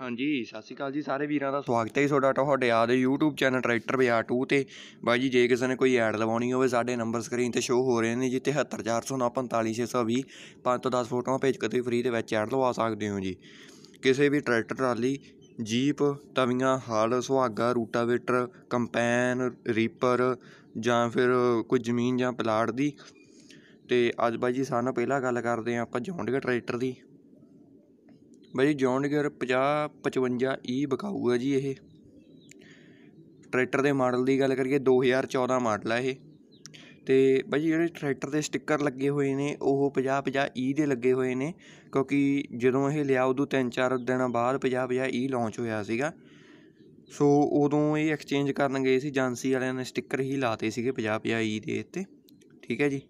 ਹਾਂਜੀ, ਸਤਿ ਸ਼੍ਰੀ ਅਕਾਲ ਜੀ ਸਾਰੇ ਵੀਰਾਂ ਦਾ ਸਵਾਗਤ ਹੈ ਜੀ ਤੁਹਾਡਾ ਤੁਹਾਡੇ ਆ ਦੇ YouTube ਚੈਨਲ ਟਰੈਕਟਰ ਬਾਜ਼ਾਰ 2 ਤੇ। ਬਾਈ ਜੀ, ਜੇ ਕਿਸੇ ਨੇ ਕੋਈ ਐਡ ਲਵਾਉਣੀ ਹੋਵੇ, ਸਾਡੇ ਨੰਬਰ ਸਕਰੀਨ ਤੇ ਸ਼ੋ ਹੋ ਰਹੇ ਨੇ ਜੀ 73409452620 5 ਤੋਂ 10 ਫੋਟੋਆਂ ਭੇਜ ਕੇ ਤੁਸੀਂ ਫ੍ਰੀ ਦੇ ਵਿੱਚ ਐਡ ਲਵਾ ਸਕਦੇ ਹੋ ਜੀ। ਕਿਸੇ ਵੀ ਟਰੈਕਟਰ ਟਰਾਲੀ ਜੀਪ ਤਵੀਆਂ, ਹਲ, ਸੁਹਾਗਾ, ਰੂਟਾਵੇਟਰ, ਕੰਪੈਨ ਰੀਪਰ ਜਾਂ ਫਿਰ ਕੋਈ ਜ਼ਮੀਨ ਜਾਂ ਪਲਾਟ ਦੀ। ਤੇ ਅੱਜ ਬਾਈ ਜੀ ਸਾਨੂੰ ਪਹਿਲਾਂ ਗੱਲ ਕਰਦੇ ਹਾਂ ਆਪਾਂ ਜੌਂਡੀਆ ਟਰੈਕਟਰ ਦੀ। ਬਾਈ ਜੌਨ ਡੀਅਰ 50 55 ਈ ਬਕਾਊ ਹੈ ਜੀ ਇਹ। ਟਰੈਕਟਰ ਦੇ ਮਾਡਲ ਦੀ ਗੱਲ ਕਰੀਏ 2014 ਮਾਡਲ ਆ ਇਹ। ਤੇ ਬਾਈ ਜੀ, ਜਿਹੜੇ ਟਰੈਕਟਰ ਦੇ ਸਟicker ਲੱਗੇ ਹੋਏ ਨੇ, ਉਹ 50 50 ਈ ਦੇ ਲੱਗੇ ਹੋਏ ਨੇ, ਕਿਉਂਕਿ ਜਦੋਂ ਇਹ ਲਿਆ ਉਦੋਂ 3-4 ਦਿਨਾਂ ਬਾਅਦ 50 50 ਈ ਲਾਂਚ ਹੋਇਆ ਸੀਗਾ। ਸੋ ਉਦੋਂ ਇਹ ਐਕਸਚੇਂਜ ਕਰਨ ਗਏ ਸੀ, ਏਜੰਸੀ ਵਾਲਿਆਂ ਨੇ ਸਟicker ਹੀ ਲਾਤੇ ਸੀਗੇ 50 50 ਈ ਦੇ ਉੱਤੇ। ਠੀਕ ਹੈ ਜੀ।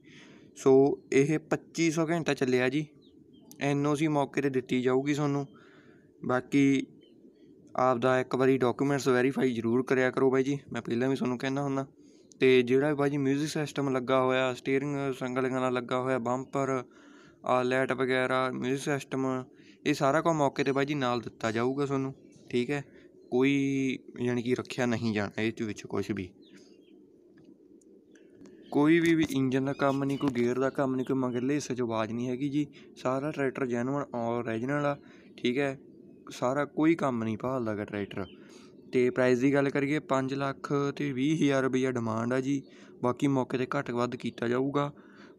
ਸੋ ਇਹ 2500 ਘੰਟਾ ਚੱਲਿਆ ਜੀ। ਐਨਓਸੀ ਮੌਕੇ ਤੇ ਦਿੱਤੀ ਜਾਊਗੀ ਤੁਹਾਨੂੰ ਬਾਕੀ ਆਪ ਦਾ ਇੱਕ ਵਾਰੀ ਡਾਕੂਮੈਂਟਸ ਵੈਰੀਫਾਈ ਜ਼ਰੂਰ ਕਰਿਆ ਕਰੋ ਬਾਈ ਜੀ ਮੈਂ ਪਹਿਲਾਂ ਵੀ ਤੁਹਾਨੂੰ ਕਹਿੰਦਾ ਹੁੰਦਾ ਤੇ ਜਿਹੜਾ ਵੀ ਬਾਈ ਜੀ 뮤직 ਸਿਸਟਮ ਲੱਗਾ ਹੋਇਆ ਸਟੀਅਰਿੰਗ ਸੰਗਲੀਆਂ ਨਾਲ ਲੱਗਾ ਹੋਇਆ ਬੰਪਰ ਆ ਲਾਈਟ ਵਗੈਰਾ 뮤직 ਸਿਸਟਮ ਇਹ ਸਾਰਾ ਕੁਝ ਮੌਕੇ ਤੇ ਬਾਈ ਜੀ ਨਾਲ ਦਿੱਤਾ ਜਾਊਗਾ ਤੁਹਾਨੂੰ ਠੀਕ ਹੈ ਕੋਈ ਯਾਨੀ ਕਿ ਰੱਖਿਆ ਨਹੀਂ ਜਾਣਾ ਇਹ ਵਿੱਚ ਕੁਝ ਵੀ ਕੋਈ ਵੀ ਵੀ ਇੰਜਨ ਦਾ ਕੰਮ ਨਹੀਂ, ਕੋਈ ਗੇਅਰ ਦਾ ਕੰਮ ਨਹੀਂ, ਕੋਈ ਮਗਰਲੇ ਹਿੱਸੇ 'ਚ ਆਵਾਜ਼ ਨਹੀਂ ਹੈਗੀ ਜੀ। ਸਾਰਾ ਟਰੈਕਟਰ ਜੈਨੂਅਨ ਓਰੀਜਨਲ ਆ, ਠੀਕ ਹੈ? ਸਾਰਾ ਕੋਈ ਕੰਮ ਨਹੀਂ ਭਾਲਦਾ ਗਾ ਟਰੈਕਟਰ ਅਤੇ ਪ੍ਰਾਈਸ ਦੀ ਗੱਲ ਕਰੀਏ 5 ਲੱਖ ਅਤੇ 20 ਹਜ਼ਾਰ ਰੁਪਈਆ ਡਿਮਾਂਡ ਆ ਜੀ। ਬਾਕੀ ਮੌਕੇ ਤੇ ਘੱਟ ਵੱਧ ਕੀਤਾ ਜਾਊਗਾ।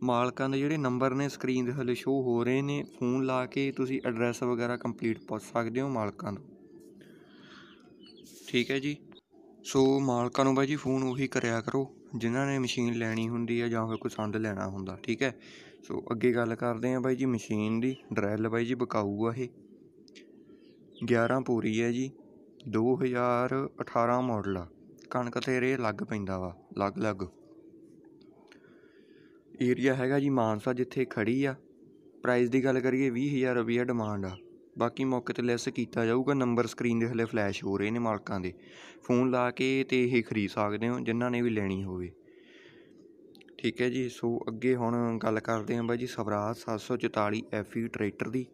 ਮਾਲਕਾਂ ਦੇ ਜਿਹੜੇ ਨੰਬਰ ਨੇ ਸਕਰੀਨ ਦੇ ਥੱਲੇ ਸ਼ੋ ਹੋ ਰਹੇ ਨੇ। ਫੋਨ ਲਾ ਕੇ ਤੁਸੀਂ ਐਡਰੈਸ ਵਗੈਰਾ ਕੰਪਲੀਟ ਪੁੱਛ ਸਕਦੇ ਹੋ ਮਾਲਕਾਂ ਨੂੰ ਠੀਕ ਹੈ ਜੀ? ਸੋ ਮਾਲਕਾਂ ਨੂੰ ਬਾਈ ਜੀ ਫੋਨ ਉਹੀ ਕਰਿਆ ਕਰੋ, ਜਿਨ੍ਹਾਂ ਨੇ ਮਸ਼ੀਨ ਲੈਣੀ ਹੁੰਦੀ ਹੈ ਜਾਂ ਫਿਰ ਕੋਈ ਸੰਦ ਲੈਣਾ ਹੁੰਦਾ, ਠੀਕ ਹੈ? ਸੋ ਅੱਗੇ ਗੱਲ ਕਰਦੇ ਹਾਂ ਬਾਈ ਜੀ ਮਸ਼ੀਨ ਦੀ, ਡਰੈਲ ਬਾਈ ਜੀ ਬਕਾਊ ਆ ਇਹ। 11 ਪੂਰੀ ਹੈ ਜੀ 2018 ਮਾਡਲ ਆ, ਕਣਕ ਤੇ ਰੇ ਲੱਗ ਪੈਂਦਾ ਵਾ ਲੱਗ ਲੱਗ ਏਰੀਆ ਹੈਗਾ ਜੀ ਮਾਨਸਾ ਜਿੱਥੇ ਖੜੀ ਆ। ਪ੍ਰਾਈਸ ਦੀ ਗੱਲ ਕਰੀਏ 20000 ਰੁਪਈਆ ਡਿਮਾਂਡ ਆ। ਬਾਕੀ ਮੌਕੇ ਤੇ ਲੈਸ ਕੀਤਾ ਜਾਊਗਾ ਨੰਬਰ ਸਕਰੀਨ ਦੇ ਥੱਲੇ ਫਲੈਸ਼ ਹੋ ਰਹੇ ਨੇ ਮਾਲਕਾਂ ਦੇ। ਫੋਨ ਲਾ ਕੇ ਤੇ ਇਹ ਖਰੀਦ ਸਕਦੇ ਹੋ, ਜਿਨ੍ਹਾਂ ਨੇ ਵੀ ਲੈਣੀ ਹੋਵੇ। ਠੀਕ ਹੈ ਜੀ, ਸੋ ਅੱਗੇ ਹੁਣ ਗੱਲ ਕਰਦੇ ਹਾਂ ਬਾਈ ਜੀ, ਸਵਰਾਜ 744 ਐਫਈ ਟਰੈਕਟਰ ਦੀ।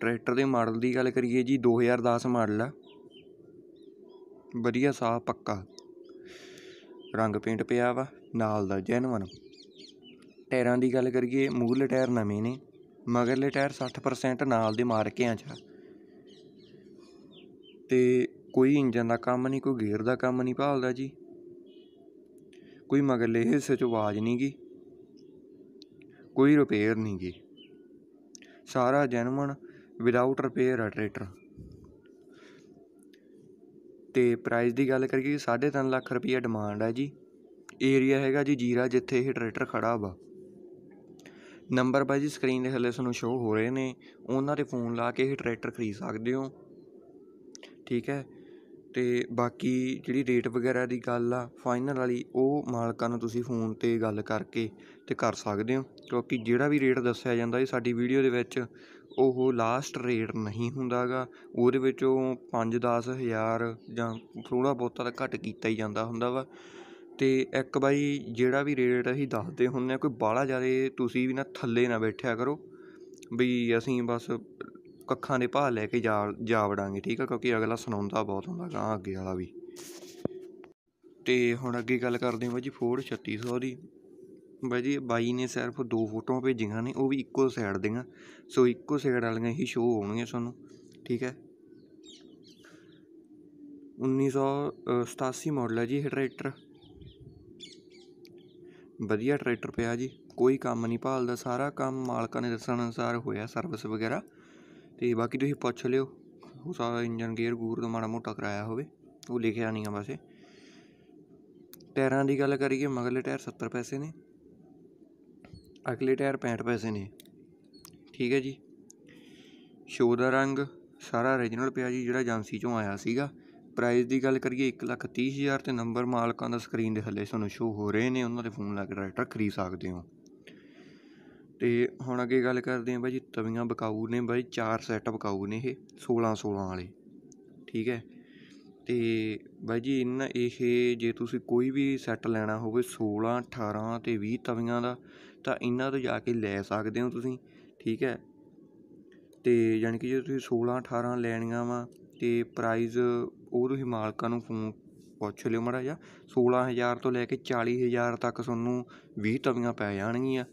ਟਰੈਕਟਰ ਦੇ ਮਾਡਲ ਦੀ ਗੱਲ ਕਰੀਏ ਜੀ 2010 ਮਾਡਲ ਆ। ਵਧੀਆ, ਸਾਫ਼, ਪੱਕਾ। ਰੰਗ ਪੇਂਟ ਪਿਆ ਵਾ, ਨਾਲ ਦਾ ਜੈਨੂਅਨ ਟਾਇਰਾਂ ਦੀ ਗੱਲ ਕਰੀਏ ਮੂਲ ਟਾਇਰ ਨਵੇਂ ਨੇ। ਮਗਰਲੇ ਟਾਇਰ 60% ਨਾਲ ਦੇ ਮਾਰਕਿਆਂ 'ਚ ਆ ਅਤੇ ਕੋਈ ਇੰਜਨ ਦਾ ਕੰਮ ਨਹੀਂ, ਕੋਈ ਗੇਅਰ ਦਾ ਕੰਮ ਨਹੀਂ ਭਾਲਦਾ ਜੀ। ਕੋਈ ਮਗਰਲੇ ਹਿੱਸੇ 'ਚ ਆਵਾਜ਼ ਨਹੀਂ ਗੀ। ਕੋਈ ਰਿਪੇਅਰ ਨਹੀਂ ਗੀ। ਸਾਰਾ ਜੈਨੂਅਨ ਵਿਦਆਊਟ ਰਿਪੇਅਰ ਆ ਟਰੈਕਟਰ। ਤੇ ਪ੍ਰਾਈਸ ਦੀ ਗੱਲ ਕਰੀਏ 3.5 ਲੱਖ ਰੁਪਈਆ ਡਿਮਾਂਡ ਹੈ ਜੀ। ਏਰੀਆ ਹੈਗਾ ਜੀ ਜੀਰਾ, ਜਿੱਥੇ ਇਹ ਟਰੈਕਟਰ ਖੜਾ ਵਾ। ਨੰਬਰ ਬਾਈ ਜੀ ਸਕਰੀਨ ਦੇ ਥੱਲੇ ਤੁਹਾਨੂੰ ਸ਼ੋ ਹੋ ਰਹੇ ਨੇ। ਉਹਨਾਂ ਤੇ ਫੋਨ ਲਾ ਕੇ ਇਹ ਟਰੈਕਟਰ ਖਰੀਦ ਸਕਦੇ ਹੋ। ਠੀਕ ਹੈ? ਅਤੇ ਬਾਕੀ ਜਿਹੜੀ ਰੇਟ ਵਗੈਰਾ ਦੀ ਗੱਲ ਆ ਫਾਈਨਲ ਵਾਲੀ, ਉਹ ਮਾਲਕਾਂ ਨੂੰ ਤੁਸੀਂ ਫੋਨ ਤੇ ਗੱਲ ਕਰਕੇ ਅਤੇ ਕਰ ਸਕਦੇ ਹੋ। ਕਿਉਂਕਿ ਜਿਹੜਾ ਵੀ ਰੇਟ ਦੱਸਿਆ ਜਾਂਦਾ ਇਹ ਸਾਡੀ ਵੀਡੀਓ ਦੇ ਵਿੱਚ, ਉਹ ਲਾਸਟ ਰੇਟ ਨਹੀਂ ਹੁੰਦਾ ਗਾ ਉਹਦੇ ਵਿੱਚੋਂ 5-10 ਹਜ਼ਾਰ ਜਾਂ ਥੋੜ੍ਹਾ ਬਹੁਤਾ ਤਾਂ ਘੱਟ ਕੀਤਾ ਹੀ ਜਾਂਦਾ ਹੁੰਦਾ ਵਾ। ਅਤੇ ਇੱਕ ਬਾਈ ਜਿਹੜਾ ਵੀ ਰੇਟ ਅਸੀਂ ਦੱਸਦੇ ਹੁੰਦੇ ਹਾਂ, ਕੋਈ ਬਾਹਲਾ ਜ਼ਿਆਦਾ ਤੁਸੀਂ ਵੀ ਨਾ ਥੱਲੇ ਨਾ ਬੈਠਿਆ ਕਰੋ ਬਈ ਅਸੀਂ ਬਸ ਕੱਖਾਂ ਦੇ ਭਾਅ ਲੈ ਕੇ ਜਾ ਜਾ ਵੜਾਂਗੇ, ਠੀਕ ਆ? ਕਿਉਂਕਿ ਅਗਲਾ ਸੁਣਾਉਂਦਾ ਬਹੁਤ ਹੁੰਦਾ ਗਾਂ ਅੱਗੇ ਵਾਲਾ ਵੀ। ਅਤੇ ਹੁਣ ਅੱਗੇ ਗੱਲ ਕਰਦੇ ਹਾਂ ਬਾਈ ਜੀ ਫੋਰਡ 3600 ਦੀ। ਬਾਈ ਜੀ ਬਾਈ ਨੇ ਸਿਰਫ ਦੋ ਫੋਟੋਆਂ ਭੇਜੀਆਂ ਨੇ, ਉਹ ਵੀ ਇੱਕੋ ਸਾਈਡ ਦੀਆਂ। ਸੋ ਇੱਕੋ ਸਾਈਡ ਵਾਲੀਆਂ ਹੀ ਸ਼ੋਅ ਹੋਣਗੀਆਂ ਤੁਹਾਨੂੰ, ਠੀਕ ਹੈ 1987 ਮਾਡਲ ਹੈ ਜੀ ਇਹ ਟਰੈਕਟਰ ਵਧੀਆ ਟਰੈਕਟਰ ਪਿਆ ਜੀ, ਕੋਈ ਕੰਮ ਨਹੀਂ ਭਾਲਦਾ ਸਾਰਾ ਕੰਮ ਮਾਲਕਾਂ ਨੇ ਦੱਸਣ ਅਨੁਸਾਰ ਹੋਇਆ ਸਰਵਿਸ ਵਗੈਰਾ। ਤੇ ਬਾਕੀ ਤੁਸੀਂ ਪੁੱਛ ਲਿਓ, ਉਹ ਸਾਰਾ ਇੰਜਨ ਗੇਅਰ ਗੂਰ ਦਾ ਮਾੜਾ ਮੋਟਾ ਕਰਾਇਆ ਹੋਵੇ, ਉਹ ਲਿਖਿਆ ਨਹੀਂ ਆ ਵੈਸੇ। ਟਾਇਰਾਂ ਦੀ ਗੱਲ ਕਰੀਏ ਮਗਲੇ ਟਾਇਰ 70 ਪੈਸੇ ਨੇ, ਅਗਲੇ ਟਾਇਰ 65 ਪੈਸੇ ਨੇ। ਠੀਕ ਹੈ ਜੀ। ਸ਼ੋ ਦਾ ਰੰਗ ਸਾਰਾ ਓਰੀਜਨਲ ਪਿਆ ਜੀ, ਜਿਹੜਾ ਏਜੰਸੀ ਚੋਂ ਆਇਆ ਸੀਗਾ। ਪ੍ਰਾਈਸ ਦੀ ਗੱਲ ਕਰੀਏ 1 ਲੱਖ 30 ਹਜ਼ਾਰ ਤੇ ਨੰਬਰ ਮਾਲਕਾਂ ਦਾ ਸਕਰੀਨ ਦੇ ਥੱਲੇ ਤੁਹਾਨੂੰ ਸ਼ੋ ਹੋ ਰਹੇ ਨੇ, ਉਹਨਾਂ ਦੇ ਫੋਨ ਲਾ ਕੇ ਟਰੈਕਟਰ ਖਰੀਦ ਸਕਦੇ ਹੋ। ਤੇ ਹੁਣ ਅੱਗੇ ਗੱਲ ਕਰਦੇ ਹਾਂ ਬਾਈ ਜੀ, ਤਵੀਆਂ ਬਕਾਊ ਨੇ ਬਾਈ, ਚਾਰ ਸੈੱਟ ਬਕਾਊ ਨੇ ਇਹ 16 16 ਵਾਲੇ, ਠੀਕ ਹੈ? ਤੇ ਬਾਈ ਜੀ ਇਹਨਾਂ ਇਹ ਜੇ ਤੁਸੀਂ ਕੋਈ ਵੀ ਸੈੱਟ ਲੈਣਾ ਹੋਵੇ 16 18 ਤੇ 20 ਤਵੀਆਂ ਦਾ, ਤਾਂ ਇਹਨਾਂ ਤੋਂ ਜਾ ਕੇ ਲੈ ਸਕਦੇ ਹੋ ਤੁਸੀਂ, ਠੀਕ ਹੈ? ਤੇ ਯਾਨੀ ਕਿ ਜੇ ਤੁਸੀਂ 16 18 ਲੈਣੀਆਂ ਵਾ, ਤੇ ਪ੍ਰਾਈਜ਼ ਉਹ ਤੁਸੀਂ ਮਾਲਕਾਂ ਨੂੰ ਫੋਨ ਪੁੱਛ ਲਿਓ ਮਾੜਾ ਜਿਹਾ। 16000 ਤੋਂ ਲੈ ਕੇ 40000 ਤੱਕ ਤੁਹਾਨੂੰ 20 ਤਵੀਆਂ ਪੈ ਜਾਣਗੀਆਂ।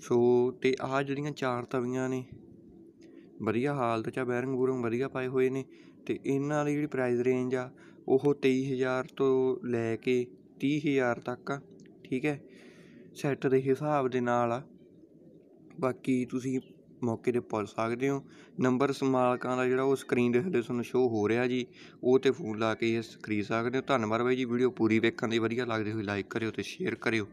ਸੋ ਤੇ ਆਹ ਜਿਹੜੀਆਂ ਚਾਰ ਤਵੀਆਂ ਨੇ, ਵਧੀਆ ਹਾਲਤ 'ਚ ਆ, ਬੈਰਿੰਗ ਬੂਰੰਗ ਵਧੀਆ ਪਾਏ ਹੋਏ ਨੇ ਤੇ ਇਹਨਾਂ ਦੀ ਜਿਹੜੀ ਪ੍ਰਾਈਸ ਰੇਂਜ ਆ, ਉਹ 23000 ਤੋਂ ਲੈ ਕੇ 30000 ਤੱਕ ਆ, ਠੀਕ ਹੈ। ਸੈੱਟ ਦੇ ਹਿਸਾਬ ਦੇ ਨਾਲ ਆ। ਬਾਕੀ ਤੁਸੀਂ ਮੌਕੇ ਤੇ ਪੁੱਛ ਸਕਦੇ ਹੋ। ਨੰਬਰ ਮਾਲਕਾਂ ਦਾ ਜਿਹੜਾ ਉਹ ਸਕਰੀਨ ਦੇ ਥੱਲੇ ਤੁਹਾਨੂੰ ਸ਼ੋਅ ਹੋ ਰਿਹਾ ਜੀ, ਉਹ ਤੇ ਫੋਨ ਲਾ ਕੇ ਇਹ ਖਰੀਦ ਸਕਦੇ ਹੋ। ਧੰਨਵਾਦ ਬਾਈ ਜੀ ਵੀਡੀਓ ਪੂਰੀ ਵੇਖਣ ਲਈ ਵਧੀਆ ਲੱਗਦੀ ਹੋਈ ਲਾਈਕ ਕਰਿਓ ਤੇ ਸ਼ੇਅਰ ਕਰਿਓ।